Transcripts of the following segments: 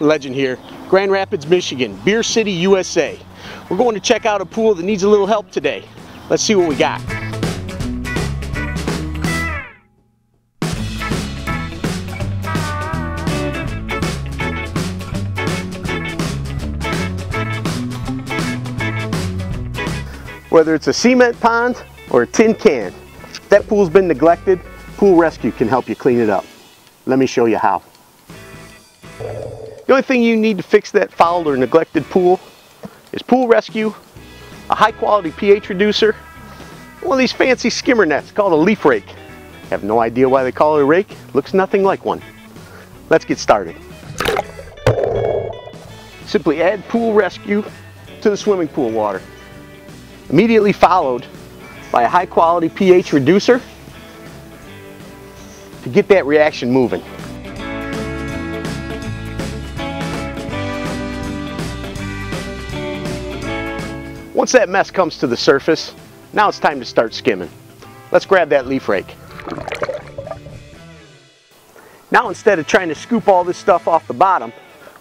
Legend here, Grand Rapids, Michigan, Beer City, USA. We're going to check out a pool that needs a little help today. Let's see what we got. Whether it's a cement pond or a tin can, that pool's been neglected, Pool Rescue can help you clean it up. Let me show you how. The only thing you need to fix that fouled or neglected pool is Pool Rescue, a high quality pH reducer, one of these fancy skimmer nets called a leaf rake. Have no idea why they call it a rake, looks nothing like one. Let's get started. Simply add Pool Rescue to the swimming pool water. Immediately followed by a high quality pH reducer to get that reaction moving. Once that mess comes to the surface, now it's time to start skimming. Let's grab that leaf rake. Now instead of trying to scoop all this stuff off the bottom,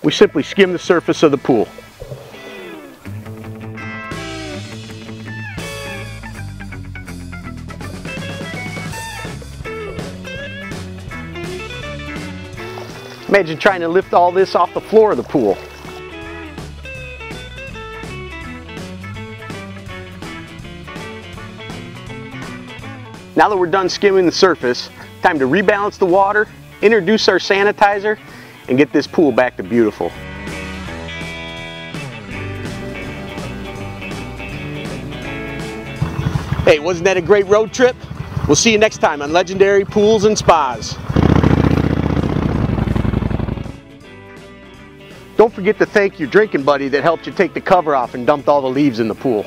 we simply skim the surface of the pool. Imagine trying to lift all this off the floor of the pool. Now that we're done skimming the surface, time to rebalance the water, introduce our sanitizer, and get this pool back to beautiful. Hey, wasn't that a great road trip? We'll see you next time on Legendary Pools and Spas. Don't forget to thank your drinking buddy that helped you take the cover off and dumped all the leaves in the pool.